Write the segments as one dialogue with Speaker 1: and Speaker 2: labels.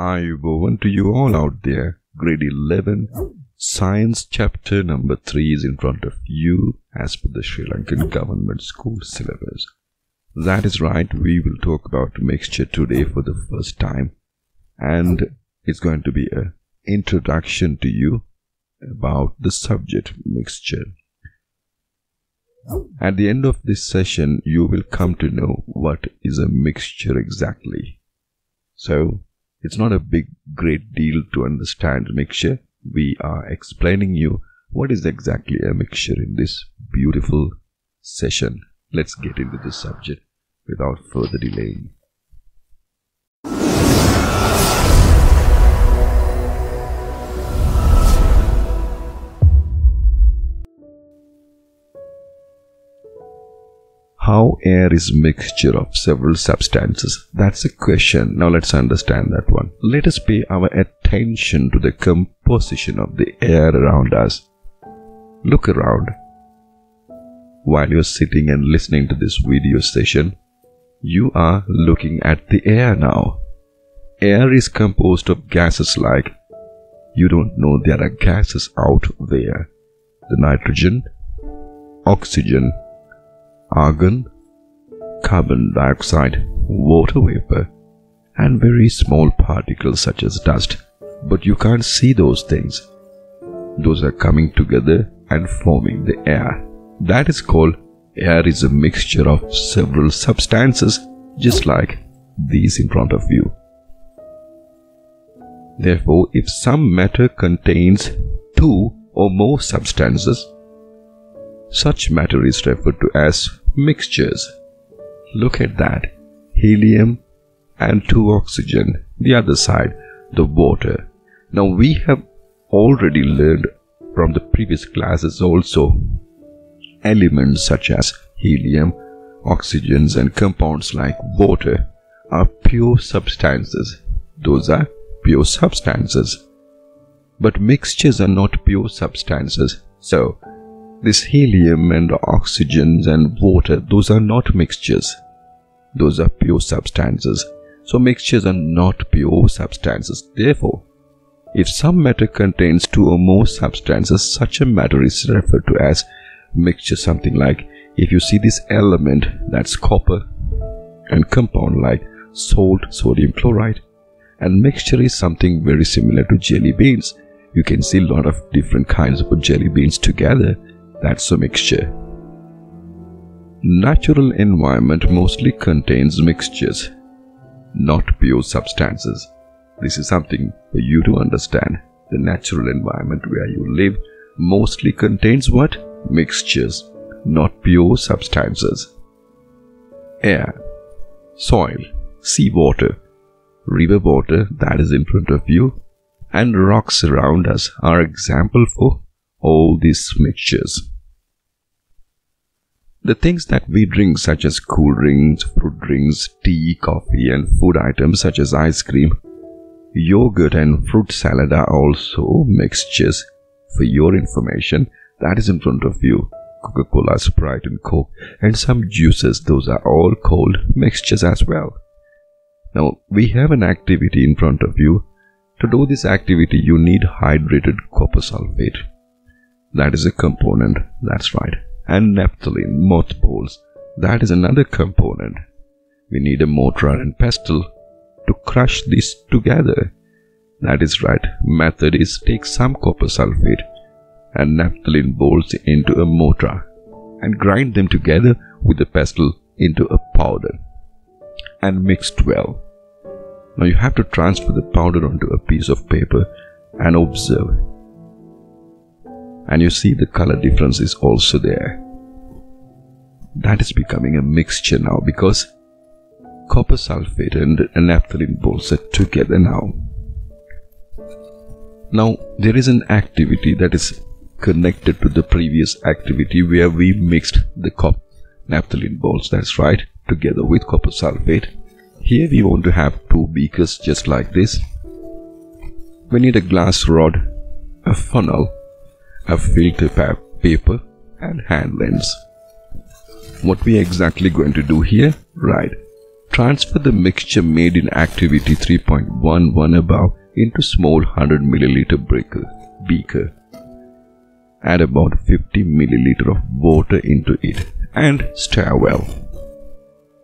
Speaker 1: Ayubovan to you all out there. Grade 11, Science chapter number 3 is in front of you as per the Sri Lankan government school syllabus. That is right, we will talk about mixture today for the first time. And it's going to be an introduction to you about the subject mixture. At the end of this session, you will come to know what is a mixture exactly. So, it's not a big, great deal to understand mixture. We are explaining you what is exactly a mixture in this beautiful session. Let's get into the subject without further delaying. Air is mixture of several substances? That's a question. Now let's understand that one. Let us pay our attention to the composition of the air around us. Look around. While you're sitting and listening to this video session, you are looking at the air now. Air is composed of gases like you don't know there are gases out there. The nitrogen, oxygen, argon, carbon dioxide, water vapor, and very small particles such as dust. But you can't see those things. Those are coming together and forming the air. That is called air is a mixture of several substances just like these in front of you. Therefore, if some matter contains two or more substances, such matter is referred to as mixtures. Look at that. Helium and two oxygen. The other side, the water. Now we have already learned from the previous classes also elements such as helium, oxygens and compounds like water are pure substances. Those are pure substances. But mixtures are not pure substances. So, this helium and oxygens and water, those are not mixtures. Those are pure substances. So mixtures are not pure substances. Therefore, if some matter contains two or more substances, such a matter is referred to as mixture. Something like if you see this element, that's copper, and compound like salt, sodium chloride, and mixture is something very similar to jelly beans. You can see a lot of different kinds of jelly beans together that's a mixture. Natural environment mostly contains mixtures, not pure substances. This is something for you to understand. The natural environment where you live mostly contains what? Mixtures, not pure substances. Air, soil, seawater, river water that is in front of you, and rocks around us are example for all these mixtures. The things that we drink such as cool drinks, fruit drinks, tea, coffee and food items such as ice cream, yogurt and fruit salad are also mixtures. For your information, that is in front of you. Coca-Cola, Sprite and Coke and some juices, those are all called mixtures as well. Now, we have an activity in front of you. To do this activity, you need hydrated copper sulfate. That is a component, that's right and naphthalene mothballs. That is another component. We need a mortar and pestle to crush these together. That is right. Method is take some copper sulfate and naphthalene balls into a mortar and grind them together with the pestle into a powder and mixed well. Now you have to transfer the powder onto a piece of paper and observe and you see the color difference is also there. That is becoming a mixture now because copper sulfate and naphthalene balls are together now. Now there is an activity that is connected to the previous activity where we mixed the copper naphthalene balls, that's right, together with copper sulfate. Here we want to have two beakers just like this. We need a glass rod, a funnel, a filter paper and hand lens. What we are exactly going to do here? Right. Transfer the mixture made in activity 3.11 above into small 100 milliliter beaker. beaker. Add about 50 milliliter of water into it and stir well.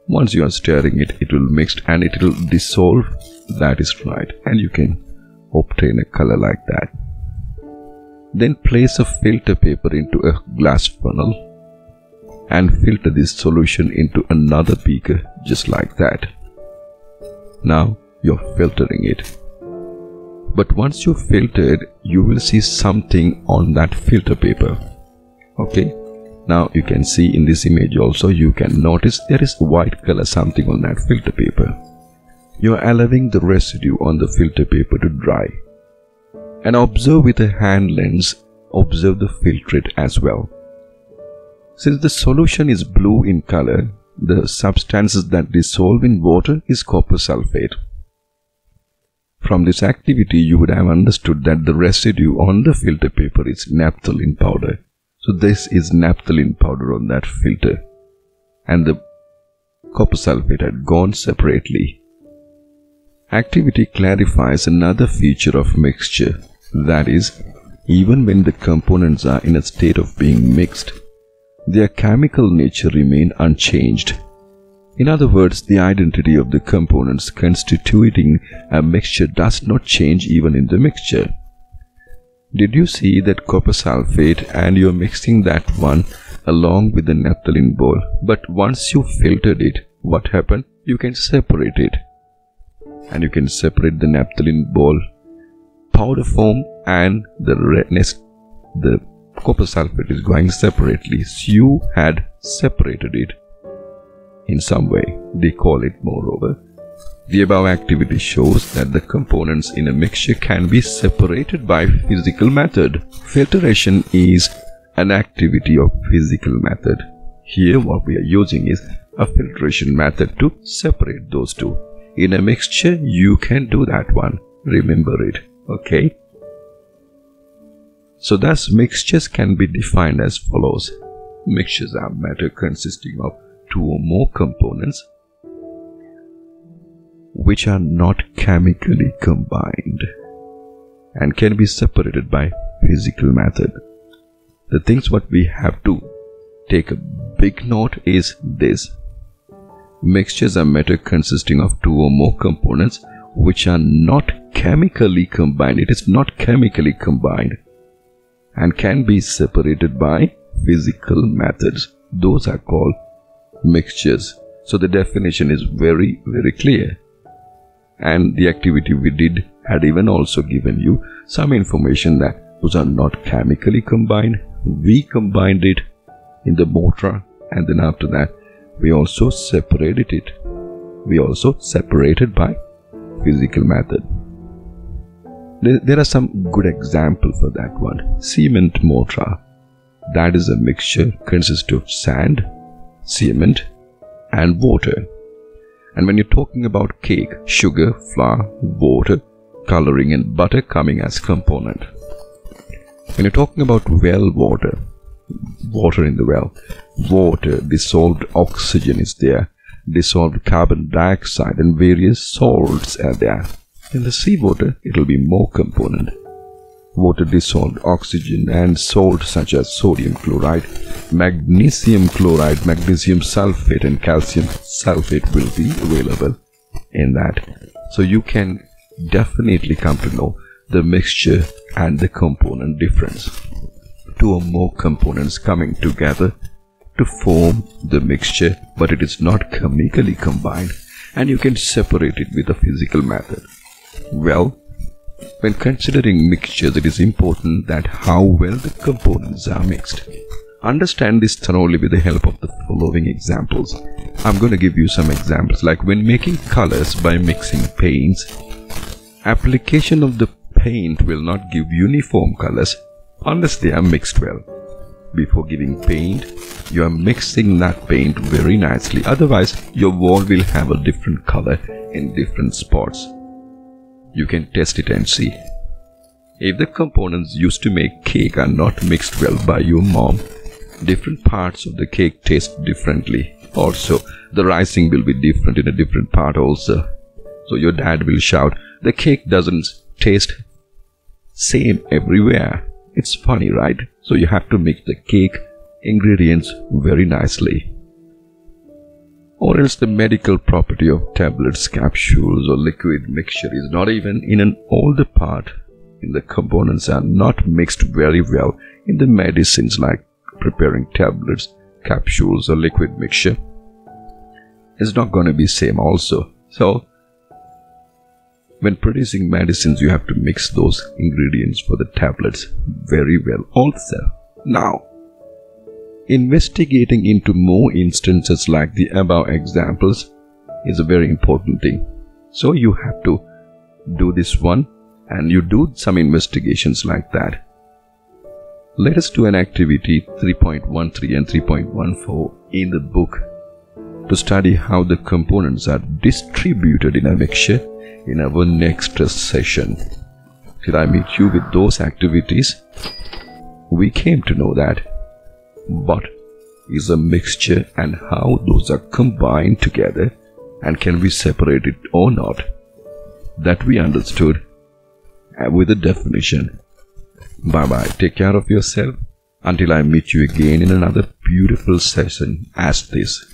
Speaker 1: Once you are stirring it, it will mix and it will dissolve. That is right. And you can obtain a color like that. Then place a filter paper into a glass funnel and filter this solution into another beaker just like that. Now you're filtering it. But once you filtered, you will see something on that filter paper. Okay. Now you can see in this image also you can notice there is white color something on that filter paper. You are allowing the residue on the filter paper to dry. And observe with a hand lens, observe the filtrate as well. Since the solution is blue in color, the substances that dissolve in water is copper sulfate. From this activity, you would have understood that the residue on the filter paper is naphthalene powder. So this is naphthalene powder on that filter. And the copper sulfate had gone separately. Activity clarifies another feature of mixture. That is, even when the components are in a state of being mixed, their chemical nature remain unchanged. In other words, the identity of the components constituting a mixture does not change even in the mixture. Did you see that copper sulfate and you're mixing that one along with the naphthalene bowl but once you filtered it, what happened? You can separate it. And you can separate the naphthalene ball powder form and the redness, the copper sulfate is going separately. So you had separated it in some way. They call it moreover. The above activity shows that the components in a mixture can be separated by physical method. Filtration is an activity of physical method. Here what we are using is a filtration method to separate those two. In a mixture, you can do that one. Remember it. Okay? So thus mixtures can be defined as follows. Mixtures are matter consisting of two or more components which are not chemically combined and can be separated by physical method. The things what we have to take a big note is this. Mixtures are matter consisting of two or more components which are not chemically combined. It is not chemically combined and can be separated by physical methods. Those are called mixtures. So the definition is very, very clear. And the activity we did had even also given you some information that those are not chemically combined. We combined it in the mortar and then after that we also separated it. We also separated by physical method. There are some good examples for that one. Cement mortar. That is a mixture consists of sand, cement and water. And when you're talking about cake, sugar, flour, water, coloring and butter coming as component. When you're talking about well water, water in the well, water, dissolved oxygen is there, dissolved carbon dioxide and various salts are there. In the seawater, it will be more component water dissolved oxygen and salt such as sodium chloride, magnesium chloride, magnesium sulfate and calcium sulfate will be available in that. So you can definitely come to know the mixture and the component difference. Two or more components coming together to form the mixture but it is not chemically combined and you can separate it with a physical method. Well, when considering mixtures, it is important that how well the components are mixed. Understand this thoroughly with the help of the following examples. I'm going to give you some examples like when making colors by mixing paints. Application of the paint will not give uniform colors unless they are mixed well. Before giving paint, you are mixing that paint very nicely otherwise your wall will have a different color in different spots you can test it and see. If the components used to make cake are not mixed well by your mom, different parts of the cake taste differently. Also, the rising will be different in a different part also. So your dad will shout, the cake doesn't taste same everywhere. It's funny, right? So you have to mix the cake ingredients very nicely. Or else the medical property of tablets, capsules or liquid mixture is not even in an older part in the components are not mixed very well in the medicines like preparing tablets, capsules or liquid mixture. It's not going to be same also. So when producing medicines, you have to mix those ingredients for the tablets very well also. Now, investigating into more instances like the above examples is a very important thing. So you have to do this one and you do some investigations like that. Let us do an activity 3.13 and 3.14 in the book to study how the components are distributed in a mixture in our next session. Till I meet you with those activities, we came to know that what is a mixture and how those are combined together and can we separate it or not. That we understood uh, with a definition. Bye bye. Take care of yourself until I meet you again in another beautiful session as this.